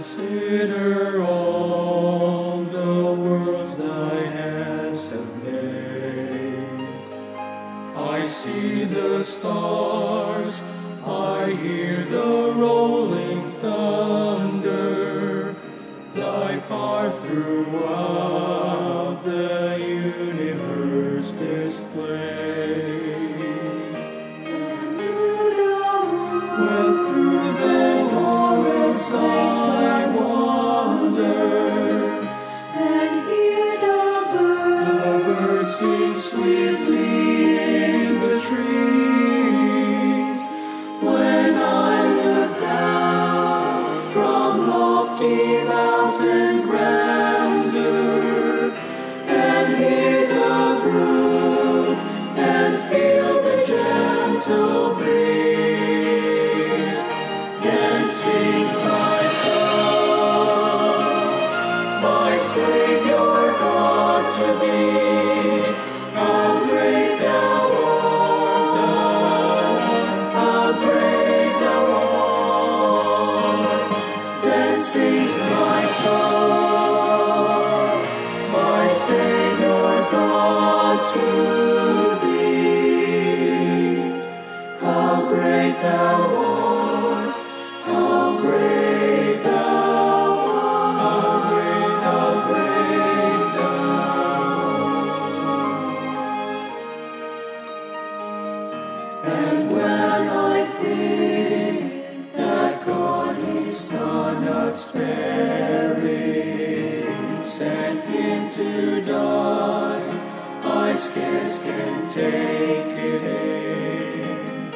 Consider all the worlds thy hands have made. I see the stars, I hear the rolling thunder, thy power throughout the universe displays. Sings my soul, my Savior God to thee. How great thou art, how great thou art, how great, how great thou art. And when I think not sparing sent Him to die, I scarce can take it in